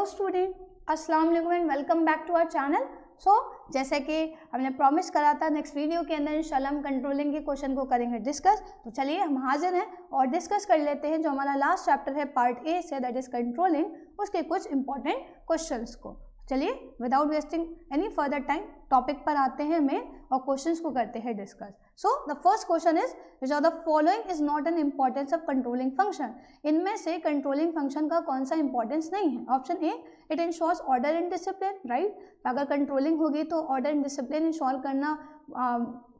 Hello student अस्सलाम वालेकुम and welcome back to our channel so जैसे कि हमने प्रॉमिस करा था नेक्स्ट वीडियो के अंदर इंशाल्लाह हम कंट्रोलिंग के क्वेश्चन को करेंगे डिस्कस तो चलिए, हम हाजिर हैं और डिस्कस कर लेते हैं जो हमारा लास्ट चैप्टर है पार्ट ए से दैट इज़ कंट्रोलिंग उसके कुछ इंपॉर्टेंट क्वेश्चन को। चलिए without wasting any further time topic पर आते हैं मेन और क्वेश्चंस को करते हैं discuss so the first question is which are the following is not an importance of controlling function इनमें से कंट्रोलिंग फ़ंक्शन का कौन सा इंपॉर्टेंस नहीं है? Option A it ensures order and discipline right अगर कंट्रोलिंग होगी तो ऑर्डर एंड डिसिप्लिन इंश्योर करना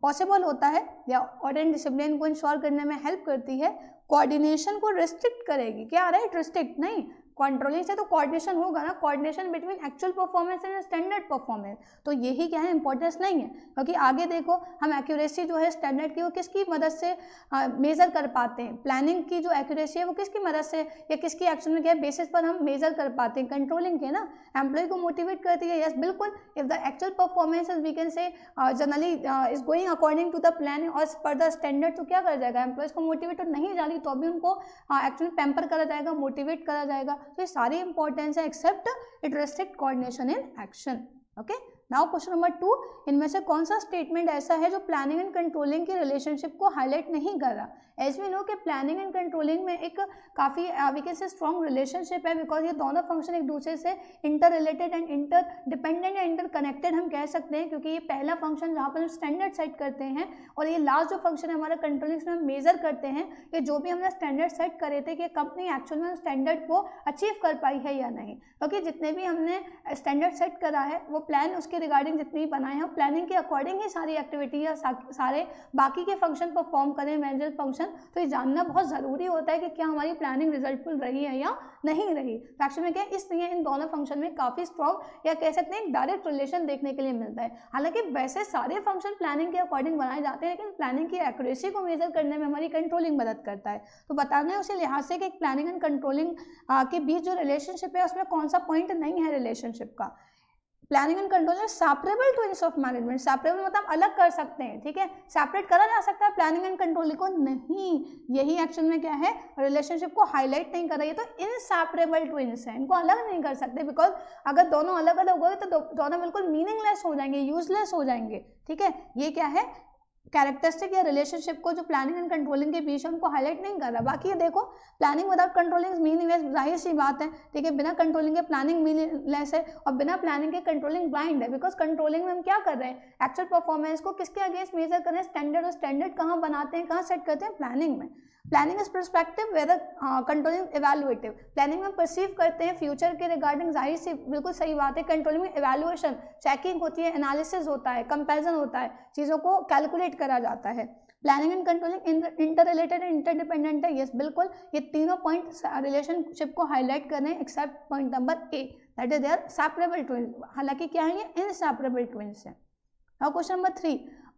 पॉसिबल uh, होता है या ऑर्डर एंड डिसिप्लिन को इंश्योर करने में हेल्प करती है कोऑर्डिनेशन को रिस्ट्रिक्ट करेगी. क्या राइट रिस्ट्रिक्ट नहीं. कंट्रोलिंग से तो कोऑर्डिनेशन होगा ना? Coordination between actual performance and standard performance तो यही क्या है? इंपॉर्टेंस नहीं है। क्योंकि आगे देखो, हम एक्यूरेसी जो है स्टैंडर्ड की वो किसकी मदद से मेज़र कर पाते हैं? प्लानिंग की जो एक्यूरेसी है वो किसकी मदद से या किसकी एक्शन में क्या बेसिस पर हम मेज़र कर पाते हैं। कंट्रोलिंग के ना? एम्प्लॉय को मोटिवेट करती है यस बिल्कुल। If the actual performance is we can say generally is going according to the plan और पर द स्टैंडर्ड तो क्या कर जाएगा? एम्प्लॉयज़ को मोटिवेट नहीं जाएगी तो अभी उनको एक्चुअली पैम्पर करा जाएगा मोटिवेट करा जाएगा। तो ये सारी इंपॉर्टेंस है except it restrict coordination in action okay now question number two इनमें से कौन सा स्टेटमेंट ऐसा है जो प्लानिंग एंड कंट्रोलिंग की रिलेशनशिप को हाईलाइट नहीं कर रहा? एज वी नो कि प्लानिंग एंड कंट्रोलिंग में एक काफ़ी कैन से स्ट्रॉन्ग रिलेशनशिप है बिकॉज़ ये दोनों फ़ंक्शन एक दूसरे से interrelated and interdependent या इंटर कनेक्टेड हम कह सकते हैं क्योंकि ये पहला फ़ंक्शन जहाँ पर हम स्टैंडर्ड सेट करते हैं और ये लास्ट जो फ़ंक्शन है हमारा कंट्रोलिंग में हम मेजर करते हैं कि जो भी हमने स्टैंडर्ड सेट करे थे कि कंपनी एक्चुअल में स्टैंडर्ड को अचीव कर पाई है या नहीं। क्योंकि जितने भी हमने स्टैंडर्ड सेट करा है, वो प्लान उसके रिगार्डिंग जितनी बनाए हैं प्लानिंग के अकॉर्डिंग ही सारी एक्टिविटी या सारे बाकी के फ़ंक्शन परफॉर्म करें मैनेजर फ़ंक्शन तो ये जानना बहुत ज़रूरी होता है कि क्या हमारी प्लानिंग रिजल्टफुल रही है या नहीं रही। तो एक्चुअल में क्या इसलिए इन दोनों फ़ंक्शन में काफ़ी स्ट्रॉन्ग या कह सकते हैं डायरेक्ट रिलेशन देखने के लिए मिलता है। हालाँकि वैसे सारे फ़ंक्शन प्लानिंग के अकॉर्डिंग बनाए जाते हैं, लेकिन प्लानिंग की एक्यूरेसी को मेजर करने में हमारी कंट्रोलिंग मदद करता है। तो बताना है उसी लिहाज से कि प्लानिंग एंड कंट्रोलिंग के बीच जो रिलेशनशिप है, उसमें कौन सा पॉइंट नहीं है रिलेशनशिप का। प्लानिंग एंड कंट्रोल है separable twins of management separable मतलब अलग कर सकते हैं, ठीक है? सेपरेट करा जा सकता है प्लानिंग एंड कंट्रोल को नहीं। यही एक्शन में क्या है? रिलेशनशिप को हाईलाइट नहीं कर रही है तो इनसेपरेबल ट्विंस है। इनको अलग नहीं कर सकते बिकॉज़ अगर दोनों अलग अलग हो गए तो दोनों बिल्कुल मीनिंगलेस हो जाएँगे यूजलेस हो जाएँगे, ठीक है? ये क्या है? कैरेक्टरिस्टिक या रिलेशनशिप को जो प्लानिंग एंड कंट्रोलिंग के बीच उनको हाईलाइट नहीं कर रहा। बाकी ये देखो प्लानिंग विदाउट कंट्रोलिंग मीनिंगलेस ज़ाहिर सी बात है ठीक है बिना कंट्रोलिंग के प्लानिंग मीनिंगलेस है और बिना प्लानिंग के कंट्रोलिंग ब्लाइंड है। बिकॉज़ कंट्रोलिंग में हम क्या कर रहे हैं? एक्चुअल परफॉर्मेंस को किसके अगेंस्ट मेजर कर रहे हैं? स्टैंडर्ड और स्टैंडर्ड कहाँ बनाते हैं, कहाँ सेट करते हैं? प्लानिंग में। Planning is perspective whether controlling evaluative planning में परसीव करते हैं फ्यूचर के रिगार्डिंग ज़ाहिर सी बिल्कुल सही बात है कंट्रोलिंग में इवेल्युएशन चेकिंग होती है एनालिसिस होता है कंपेरिजन होता है, चीज़ों को कैलकुलेट करा जाता है। Planning and controlling interrelated and interdependent है यस बिल्कुल, ये तीनों पॉइंट रिलेशनशिप को हाईलाइट कर रहे हैं except point number A that is there separable twins हालाँकि क्या है ये इनसेपरेबल ट्विंस है। और question number three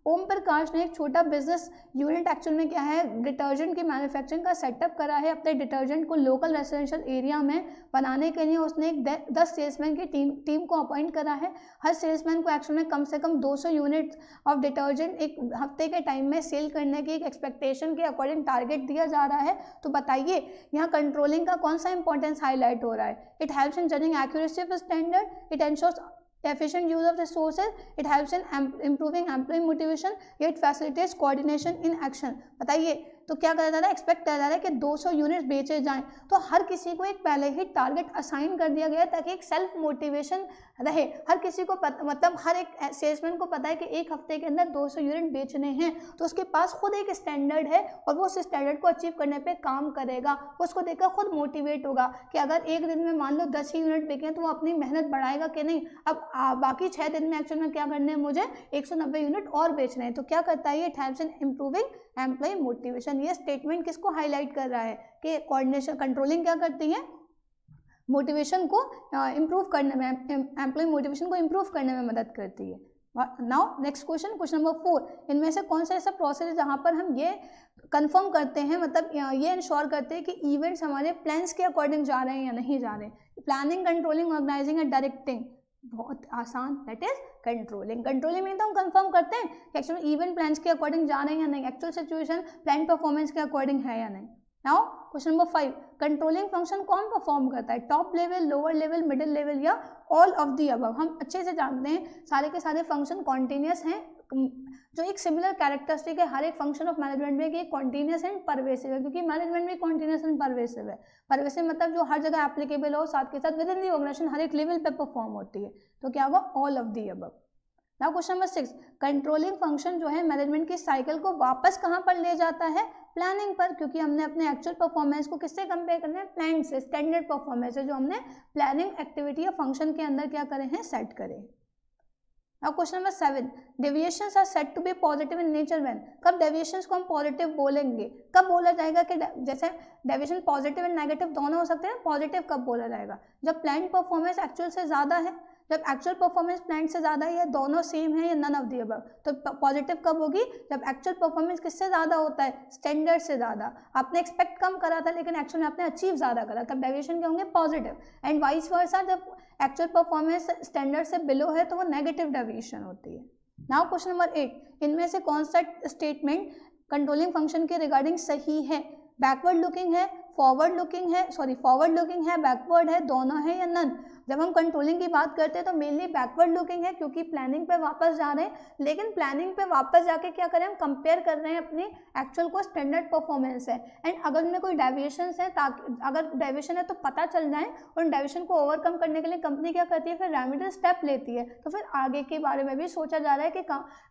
Om Prakash ने एक छोटा बिज़नेस यूनिट एक्चुअल में क्या है। डिटर्जेंट की मैन्युफैक्चरिंग का सेटअप करा है अपने डिटर्जेंट को लोकल रेजिडेंशियल एरिया में बनाने के लिए। उसने एक दस सेल्समैन की टीम टीम को अपॉइंट करा है। हर सेल्समैन को एक्चुअल में कम से कम 200 यूनिट ऑफ़ डिटर्जेंट एक हफ़्ते के टाइम में सेल करने की एक एक्सपेक्टेशन के अकॉर्डिंग टारगेट दिया जा रहा है। तो बताइए, यहाँ कंट्रोलिंग का कौन सा इंपॉर्टेंस हाईलाइट हो रहा है? It helps in judging accuracy of standard it ensures efficient use of resources it helps in improving employee motivation it facilitates coordination in action बताइए तो क्या करा जा रहा है? एक्सपेक्ट करा जा रहा है कि 200 यूनिट्स बेचे जाएँ। तो हर किसी को एक पहले ही टारगेट असाइन कर दिया गया ताकि एक सेल्फ मोटिवेशन रहे। हर किसी को पत, मतलब हर एक सेल्समैन को पता है कि एक हफ़्ते के अंदर 200 यूनिट बेचने हैं। तो उसके पास खुद एक स्टैंडर्ड है और वो उस स्टैंडर्ड को अचीव करने पर काम करेगा। उसको देखकर खुद मोटिवेट होगा कि अगर एक दिन में मान लो दस ही यूनिट बेचे तो वो अपनी मेहनत बढ़ाएगा कि नहीं? अब बाकी छः दिन में एक्चुअल में क्या करने हैं मुझे? एक सौ नब्बे यूनिट और बेचने हैं। तो क्या करता है ये? Times in improving employ motivation ये स्टेटमेंट किसको हाईलाइट कर रहा है? कि कोऑर्डिनेशन कंट्रोलिंग क्या करती है? मोटिवेशन को इम्प्रूव करने में एम्प्लॉय मोटिवेशन को इम्प्रूव करने में मदद करती है। Now next question question number four इनमें से कौन सा ऐसा प्रोसेस है जहाँ पर हम ये कंफर्म करते हैं मतलब ये इंश्योर करते हैं कि इवेंट्स हमारे प्लान्स के अकॉर्डिंग जा रहे हैं या नहीं जा रहे planning controlling organising and directing बहुत आसान दैट इज़ कंट्रोलिंग कंट्रोलिंग में तो हम कंफर्म करते हैं कि एक्चुअल इवेंट प्लान्स के अकॉर्डिंग जा रहे हैं या नहीं एक्चुअल सिचुएशन प्लान परफॉर्मेंस के अकॉर्डिंग है या नहीं. Now question number five controlling function कौन परफॉर्म करता है? Top level lower level middle level या ऑल ऑफ़ दी अब हम अच्छे से जानते हैं, सारे के सारे फ़ंक्शन कॉन्टीन्यूस हैं जो एक सिमिलर कैरेक्टरिस्टिक है, हर एक फ़ंक्शन ऑफ़ मैनेजमेंट में कि एक कॉन्टीन्यूस एंड परवेसिव है, क्योंकि मैनेजमेंट में कॉन्टीन्यूस एंड परवेसिव है। परवेसिव मतलब जो हर जगह एप्लीकेबल हो, साथ के साथ विद इन दी ऑर्गेनाइजेशन हर एक लेवल पे परफॉर्म होती है। तो क्या होगा ऑल ऑफ़ दी अब now question number six controlling function जो है मैनेजमेंट की साइकिल को वापस कहाँ पर ले जाता है? प्लानिंग पर, क्योंकि हमने अपने एक्चुअल परफॉर्मेंस को किससे कंपेयर करना है? प्लान से स्टैंडर्ड परफॉर्मेंस है जो हमने प्लानिंग एक्टिविटी या फ़ंक्शन के अंदर क्या करें हैं? सेट करें अब question number seven deviation are set to be positive in nature when कब डेविएशन को हम पॉजिटिव बोलेंगे? कब बोला जाएगा कि जैसे डेविएशन पॉजिटिव एंड नेगेटिव दोनों हो सकते हैं पॉजिटिव कब बोला जाएगा? जब प्लान परफॉर्मेंस एक्चुअल से ज़्यादा है जब एक्चुअल परफॉर्मेंस प्लान से ज़्यादा है या दोनों सेम है या नन ऑफ़ दी अब तो पॉजिटिव कब होगी? जब एक्चुअल परफॉर्मेंस किससे ज़्यादा होता है? स्टैंडर्ड से ज़्यादा। आपने एक्सपेक्ट कम करा था, लेकिन एक्चुअल में आपने अचीव ज़्यादा करा। तब डेविएशन क्या होंगे? पॉजिटिव एंड वाइस वर्सा जब एक्चुअल परफॉर्मेंस स्टैंडर्ड से बिलो है तो वो नेगेटिव डेविएशन होती है। नाउ क्वेश्चन नंबर एट इनमें से कौन सा स्टेटमेंट कंट्रोलिंग फ़ंक्शन के रिगार्डिंग सही है? बैकवर्ड लुकिंग है फॉरवर्ड लुकिंग है सॉरी फॉरवर्ड लुकिंग है बैकवर्ड है, दोनों है या नन जब हम कंट्रोलिंग की बात करते हैं तो मेनली बैकवर्ड लुकिंग है, क्योंकि प्लानिंग पे वापस जा रहे हैं। लेकिन प्लानिंग पे वापस जाके क्या करें, हम कंपेयर कर रहे हैं अपनी एक्चुअल को स्टैंडर्ड परफॉर्मेंस है। एंड अगर उनमें कोई डाइवेशन है, ताकि, अगर डाइवेशन है तो पता चल जाए उन डाइवेशन को ओवरकम करने के लिए कंपनी क्या करती है, फिर रेमिडल स्टेप लेती है। तो फिर आगे के बारे में भी सोचा जा रहा है कि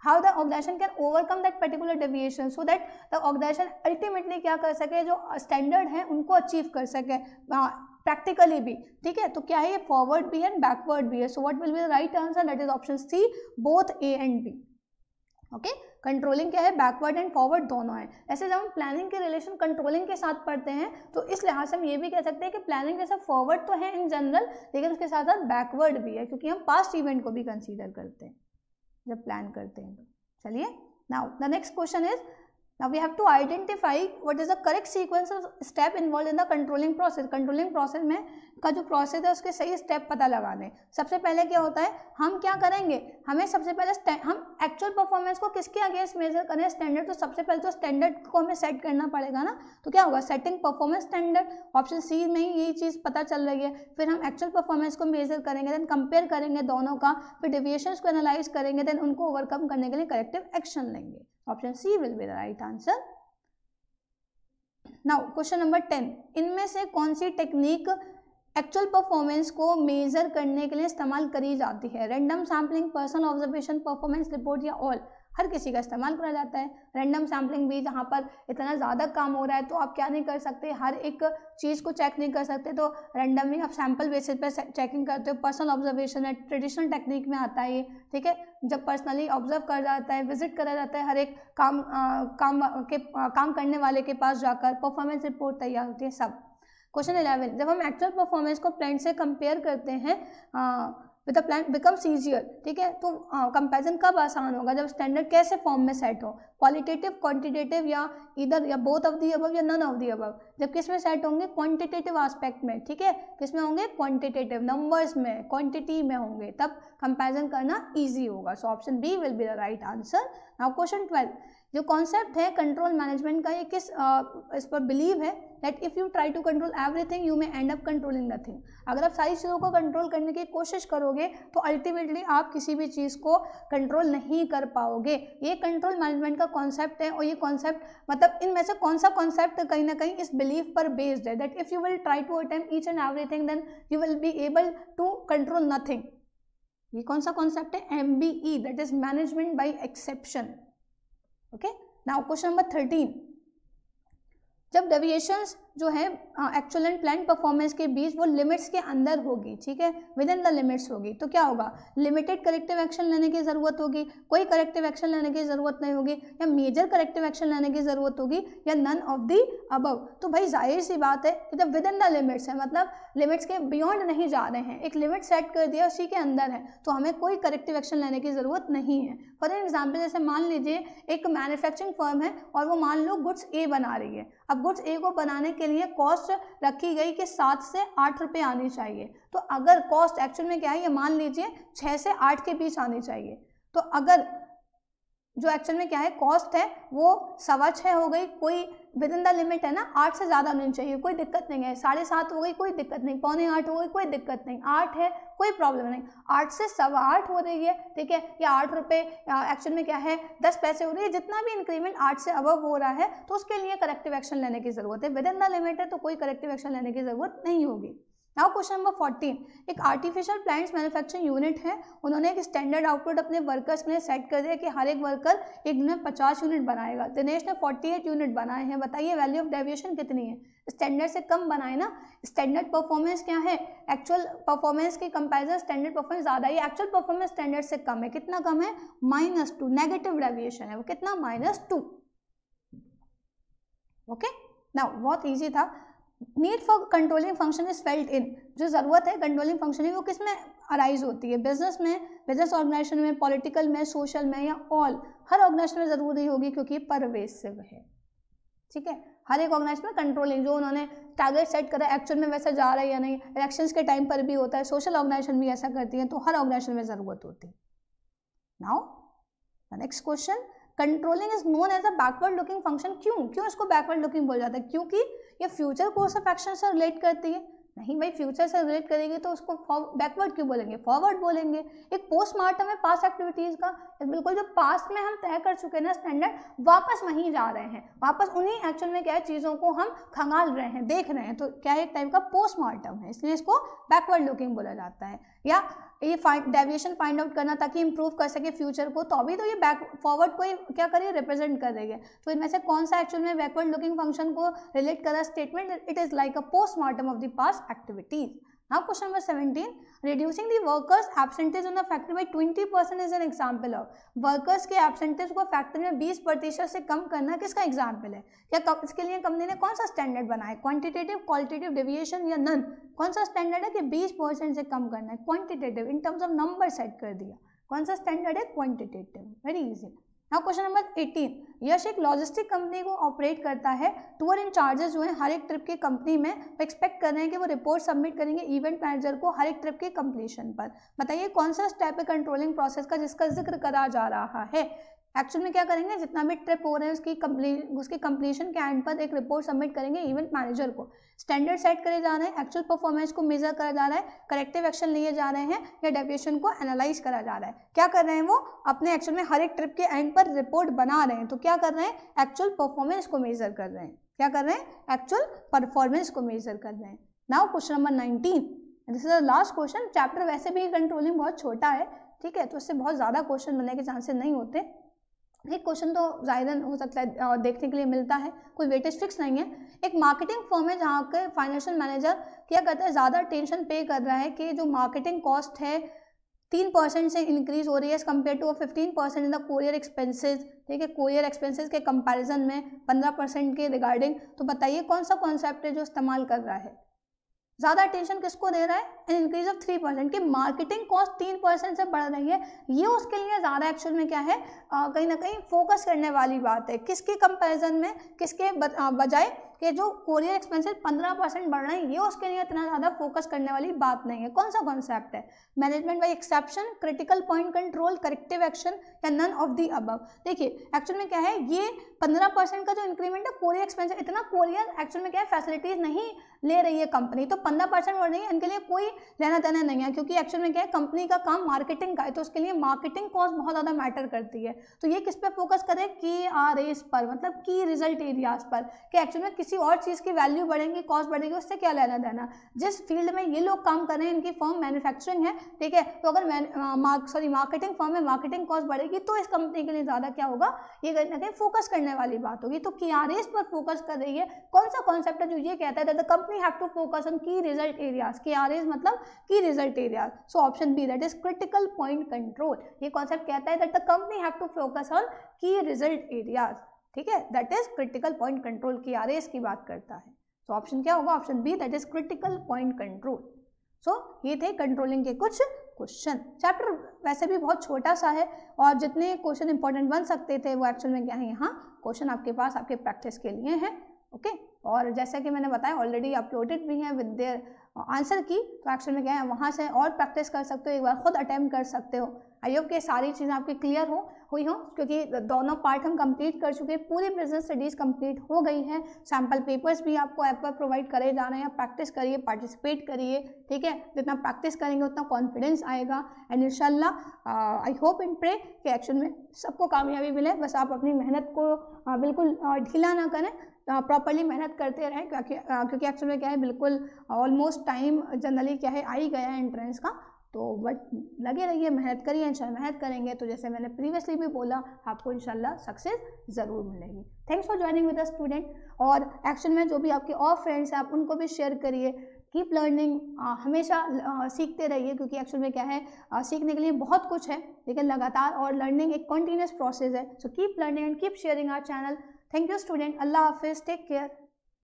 how the organisation can overcome that particular deviation so that the organisation ultimately क्या कर सके, जो स्टैंडर्ड है, उनको अचीव कर सके। प्रैक्टिकली भी, ठीक है? तो क्या है ये फॉरवर्ड भी है एंड बैकवर्ड भी है. So what will be the right answer that is option C both A and B okay controlling क्या है? बैकवर्ड एंड फॉरवर्ड दोनों है. ऐसे जब हम प्लानिंग के रिलेशन कंट्रोलिंग के साथ पढ़ते हैं तो इस लिहाज से हम ये भी कह सकते हैं कि प्लानिंग जैसा फॉरवर्ड तो है इन जनरल लेकिन उसके साथ साथ बैकवर्ड भी है, क्योंकि हम पास्ट इवेंट को भी कंसीडर करते हैं, जब प्लान करते हैं तो. चलिए? Now the next question is Now, we have to identify what is the correct sequence of step involved in the controlling process. Controlling process में का जो प्रोसेस है, उसके सही स्टेप पता लगाने। सबसे पहले क्या होता है? हम क्या करेंगे? हमें सबसे पहले हम एक्चुअल परफॉर्मेंस को किसके अगेंस्ट मेजर करें? स्टैंडर्ड तो सबसे पहले तो स्टैंडर्ड को हमें सेट करना पड़ेगा ना? तो क्या होगा? Setting performance standard option C में यही चीज़ पता चल रही है। फिर हम एक्चुअल परफॉर्मेंस को मेजर करेंगे देन कंपेयर करेंगे दोनों का। फिर डिविएशन को एनालाइज करेंगे देन उनको ओवरकम करने के लिए करेक्टिव एक्शन लेंगे। Option C will be the right answer now question number ten इनमें से कौन सी टेक्निक एक्चुअल परफॉर्मेंस को मेजर करने के लिए इस्तेमाल करी जाती है। Random sampling personal observation performance report या ऑल हर किसी का इस्तेमाल करा जाता है। रैंडम सैम्पलिंग भी जहाँ पर इतना ज़्यादा काम हो रहा है तो आप क्या नहीं कर सकते? हर एक चीज़ को चेक नहीं कर सकते तो रैंडमली आप सैंपल बेसिस पर चेकिंग करते हो। पर्सनल ऑब्जर्वेशन है ट्रेडिशनल टेक्निक में आता है ये ठीक है? जब पर्सनली ऑब्ज़र्व करा जाता है विज़िट करा जाता है हर एक काम आ, काम के आ, काम करने वाले के पास जाकर परफॉर्मेंस रिपोर्ट तैयार होती है सब। क्वेश्चन इलेवन जब हम एक्चुअल परफॉर्मेंस को प्लान से कंपेयर करते हैं with the plan becomes easier ठीक है? तो कंपेरिजन कब आसान होगा? जब स्टैंडर्ड कैसे फॉर्म में सेट हो? क्वालिटेटिव क्वांटिटेटिव या इधर या बोथ ऑफ़ दी अबव या नन ऑफ़ दी अबव जब किसमें सेट होंगे? क्वांटिटेटिव एस्पेक्ट में, ठीक है? किसमें होंगे? क्वांटिटेटिव नंबर्स में क्वांटिटी में होंगे। तब कंपैरिजन करना ईजी होगा। So option B will be the right answer now question twelve जो कॉन्सेप्ट है कंट्रोल मैनेजमेंट का ये किस आ, इस पर बिलीव है? That if you try to control everything you may end up controlling nothing अगर आप सारी चीज़ों को कंट्रोल करने की कोशिश करोगे तो अल्टीमेटली आप किसी भी चीज़ को कंट्रोल नहीं कर पाओगे. ये कंट्रोल मैनेजमेंट का कॉन्सेप्ट है और ये कॉन्सेप्ट मतलब इनमें से कौन सा कॉन्सेप्ट कहीं ना कहीं इस बिलीव पर बेस्ड है? That if you will try to attempt each and everything then you will be able to control nothing ये कौन सा कॉन्सेप्ट है? M B E that is management by exception okay now question number thirteen जब deviations जो है actual and plan performance के बीच वो लिमिट्स के अंदर होगी, ठीक है? विद इन द लिमिट्स होगी। तो क्या होगा? लिमिटेड करेक्टिव एक्शन लेने की ज़रूरत होगी, कोई करेक्टिव एक्शन लेने की ज़रूरत नहीं होगी, या मेजर करेक्टिव एक्शन लेने की ज़रूरत होगी, या नन ऑफ़ दी अबव तो भाई, ज़ाहिर सी बात है कि जब विद इन द लिमिट्स है मतलब लिमिट्स के बियॉन्ड नहीं जा रहे हैं। एक लिमिट सेट कर दिया, उसी के अंदर है। तो हमें कोई करेक्टिव एक्शन लेने की ज़रूरत नहीं है। फॉर एग्ज़ाम्पल जैसे मान लीजिए, एक मैन्युफैक्चरिंग फर्म है, और वो मान लो गुड्स ए बना रही है। अब गुड्स ए को बनाने के लिए कॉस्ट रखी गई कि सात से आठ रुपये आनी चाहिए। तो अगर कॉस्ट एक्चुअल में क्या है, ये मान लीजिए छः से आठ के बीच आनी चाहिए। तो अगर जो एक्चुअल में क्या है कॉस्ट है, वो सवा छः हो गई, कोई विद इन द लिमिट है ना, आठ से ज़्यादा नहीं चाहिए, कोई दिक्कत नहीं है। साढ़े सात हो गई, कोई दिक्कत नहीं। पौने आठ हो गई, कोई दिक्कत नहीं। आठ है, कोई प्रॉब्लम नहीं। आठ से सवा आठ हो रही है, ठीक है? या आठ रुपये एक्चुअल में क्या है? दस पैसे हो रही है, जितना भी इंक्रीमेंट आठ से अबव हो रहा है तो उसके लिए करेक्टिव एक्शन लेने की ज़रूरत है। विद इन द लिमिट है तो कोई करेक्टिव एक्शन लेने की ज़रूरत नहीं होगी। Now question number fourteen. एक आर्टिफिशियल प्लांट्स मैन्युफैक्चरिंग यूनिट है। उन्होंने एक स्टैंडर्ड आउटपुट अपने वर्कर्स के लिए सेट कर दिया कि हर एक वर्कर एक दिन में पचास यूनिट बनाएगा। दिनेश ने फोर्टी एट यूनिट बनाए हैं। बताइए वैल्यू ऑफ़ डेविएशन कितनी है? स्टैंडर्ड से कम बनाए ना? स्टैंडर्ड परफॉर्मेंस क्या है? एक्चुअल परफॉर्मेंस के कंपेरिजन स्टैंडर्ड परफॉर्मेंस ज़्यादा है एक्चुअल परफॉर्मेंस स्टैंडर्ड से कम है। कितना कम है? माइनस टू नेगेटिव डेविएशन है। वो कितना? माइनस टू ओके ना बहुत ईजी था। Need for controlling function is felt in जो ज़रूरत है कंट्रोलिंग फ़ंक्शन की वो किसमें अराइज होती है? बिज़नेस में बिज़नेस ऑर्गेनाइजेशन में पॉलिटिकल में सोशल में या ऑल हर ऑर्गेनाइजेशन में ज़रूरी होगी क्योंकि परवेसिव है। ठीक है? हर एक ऑर्गेनाइजेशन में कंट्रोलिंग जो उन्होंने टारगेट सेट करा है एक्चुअल में वैसे जा रहा है या नहीं इलेक्शंस के टाइम पर भी होता है सोशल ऑर्गेनाइजेशन भी ऐसा करती है तो हर ऑर्गेनाइजेशन में ज़रूरत होती है। Now next question controlling is known as a backward looking function क्यों? क्यों इसको बैकवर्ड लुकिंग बोला जाता है? क्योंकि ये फ्यूचर कोर्स ऑफ़ एक्शन से रिलेट करती है? नहीं भाई फ्यूचर से रिलेट करेंगे तो उसको बैकवर्ड क्यों बोलेंगे? फॉरवर्ड बोलेंगे। एक पोस्टमार्टम है पास एक्टिविटीज़ का। बिल्कुल जो पास्ट में हम तय कर चुके हैं ना स्टैंडर्ड वापस वहीं जा रहे हैं। वापस उन्हीं एक्चुअल में क्या है? चीज़ों को हम खंगाल रहे हैं, देख रहे हैं। तो क्या एक टाइप का पोस्टमार्टम है। इसलिए इसको बैकवर्ड लुकिंग बोला जाता है। या ये फाइंड डेविएशन फाइंड आउट करना ताकि इम्प्रूव कर सके फ्यूचर को तो अभी तो ये बैक फॉरवर्ड को ही क्या करिए रिप्रेजेंट कर है तो इनमें से कौन सा एक्चुअल में बैकवर्ड लुकिंग फ़ंक्शन को रिलेट कर statement it is like a postmortem of the past activities Now question number 17, reducing the workers absentees in the factory by 20 percent is an example of. Workers के absentees को factory में 20 प्रतिशत से कम करना किसका example है? क्या इसके लिए कंपनी ने कौन सा स्टैंडर्ड बनाया? क्वांटिटेटिव क्वालिटेटिव डेविएशन या नन कौन सा स्टैंडर्ड है कि 20 परसेंट से कम करना है? Quantitative in terms of number set कर दिया। कौन सा स्टैंडर्ड है? Quantitative very easy now question number 18 Yash एक लॉजिस्टिक कंपनी को ऑपरेट करता है। टूर इन चार्जेस जो है, हर एक ट्रिप के कंपनी में एक्सपेक्ट कर रहे हैं कि वो रिपोर्ट सबमिट करेंगे इवेंट मैनेजर को हर एक ट्रिप के कंप्लीशन पर। बताइए कौन सा स्टेप है कंट्रोलिंग प्रोसेस का जिसका ज़िक्र करा जा रहा है? एक्चुअल में क्या करेंगे? जितना भी ट्रिप हो रहे हैं, उसकी कंप्लीट उसकी कंप्लीशन के एंड पर एक रिपोर्ट सबमिट करेंगे इवेंट मैनेजर को। स्टैंडर्ड सेट करे जा रहे हैं एक्चुअल परफॉर्मेंस को मेजर करा जा रहा है करेक्टिव एक्शन लिए जा रहे हैं या डेविएशन को एनालाइज करा जा रहा है। क्या कर रहे हैं वो? अपने एक्चुअल में हर एक ट्रिप के एंड पर रिपोर्ट बना रहे हैं। तो क्या कर रहे हैं? एक्चुअल परफॉर्मेंस को मेजर कर रहे हैं। क्या कर रहे हैं? एक्चुअल परफॉर्मेंस को मेजर कर रहे हैं। Now question number nineteen this is the last question chapter वैसे भी कंट्रोलिंग बहुत छोटा है, ठीक है? तो इससे बहुत ज़्यादा क्वेश्चन बनने के चांसेस नहीं होते। एक क्वेश्चन तो ज़ाहिर हो सकता है देखने के लिए मिलता है। कोई वेटेज फिक्स नहीं है। एक मार्केटिंग फॉर्म है जहाँ के फाइनेंशियल मैनेजर क्या करता है, ज़्यादा टेंशन पे कर रहा है कि जो मार्केटिंग कॉस्ट है, तीन परसेंट से इंक्रीज हो रही है as compare to fifteen percent in the courier expenses ठीक है कोरियर एक्सपेंसेस के कंपैरिजन में पंद्रह परसेंट के रिगार्डिंग तो बताइए कौन सा कॉन्सेप्ट है जो इस्तेमाल कर रहा है? ज़्यादा अटेंशन किसको दे रहा है? इंक्रीज ऑफ़ थ्री परसेंट की मार्केटिंग कॉस्ट तीन परसेंट से बढ़ रही है। ये उसके लिए ज़्यादा एक्चुअल में क्या है? कहीं ना कहीं फोकस करने वाली बात है। किसके कंपैरिजन में? किसके बजाय कि जो कोरियर एक्सपेंसेस पंद्रह परसेंट बढ़ रहे हैं, ये उसके लिए इतना ज़्यादा फोकस करने वाली बात नहीं है। कौन सा कॉन्सेप्ट है? Management by exception critical point control corrective action या नन ऑफ़ दी अबव देखिए एक्चुअल में क्या है? ये पंद्रह परसेंट का जो इंक्रीमेंट है कोरियर एक्सपेंसिव इतना कोरियर एक्चुअल में क्या है? फैसिलिटीज़ नहीं ले रही है कंपनी तो पंद्रह परसेंट बढ़ रही है, इनके लिए कोई लेना देना नहीं है, क्योंकि एक्चुअल में क्या है? कंपनी का काम मार्केटिंग का है तो उसके लिए मार्केटिंग कॉस्ट बहुत ज़्यादा मैटर करती है। तो ये किस पे फोकस करें? की आर एस पर मतलब की रिज़ल्ट एरियाज़ पर, कि एक्चुअल में किसी और चीज़ की वैल्यू बढ़ेगी कॉस्ट बढ़ेगी, उससे क्या लेना देना? जिस फ़ील्ड में ये लोग काम कर रहे हैं, इनकी फर्म मैन्युफैक्चरिंग है, ठीक है तो अगर सॉरी मार्केटिंग फॉर्म में मार्केटिंग कॉस्ट बढ़ेगी तो इस कंपनी के लिए ज़्यादा क्या होगा? ये कहीं ना कहीं फोकस करने वाली बात होगी। तो की पर फोकस कर रही है। कौन सा कॉन्सेप्ट है जो ये कहता है the company have to focus on key result areas की मतलब key result areas so option B that is critical point control ये कॉन्सेप्ट कहता है that the company have to focus on key result areas ठीक है? That is critical point control K R की बात करता है। तो ऑप्शन क्या होगा? Option B that is critical point control so ये थे कंट्रोलिंग के कुछ क्वेश्चन चैप्टर वैसे भी बहुत छोटा सा है और जितने क्वेश्चन इंपॉर्टेंट बन सकते थे, वो एक्चुअल में क्या है यहाँ? क्वेश्चन आपके पास, आपके प्रैक्टिस के लिए हैं ओके और जैसा कि मैंने बताया ऑलरेडी अपलोडेड भी हैं विद देयर आंसर की तो एक्शन में क्या है वहाँ से और प्रैक्टिस कर सकते हो एक बार खुद अटैम्प्ट कर सकते हो। आई होप कि सारी चीज़ें आपकी क्लियर हो हुई हो क्योंकि दोनों पार्ट हम कंप्लीट कर चुके हैं पूरी बिज़नेस स्टडीज़ कंप्लीट हो गई हैं। सैंपल पेपर्स भी आपको ऐप पर प्रोवाइड करे जा रहे हैं प्रैक्टिस करिए पार्टिसिपेट करिए ठीक है? जितना प्रैक्टिस करेंगे उतना कॉन्फिडेंस आएगा। एंड इनशाला आई होप इन प्रे कि एक्शन में सबको कामयाबी मिले। बस आप अपनी मेहनत को uh, बिल्कुल uh, ढीला ना करें। प्रॉपरली मेहनत करते रहें क्योंकि क्योंकि एक्चुअल में क्या है बिल्कुल ऑलमोस्ट टाइम जनरली क्या है आ ही गया है एंट्रेंस का। तो बट लगे रहिए मेहनत करिए इंशाल्लाह मेहनत करेंगे। तो जैसे मैंने प्रीवियसली भी बोला आपको इंशाल्लाह सक्सेस ज़रूर मिलेगी। Thanks for joining with the student और एक्शन में जो भी आपके और फ्रेंड्स हैं आप उनको भी शेयर करिए। कीप लर्निंग हमेशा आ, सीखते रहिए क्योंकि एक्चुअल में क्या है आ, सीखने के लिए बहुत कुछ है लेकिन लगातार और लर्निंग एक कॉन्टीन्यूस प्रोसेस है। So keep learning and keep sharing our channel Thank you student. Allah Hafiz. Take care.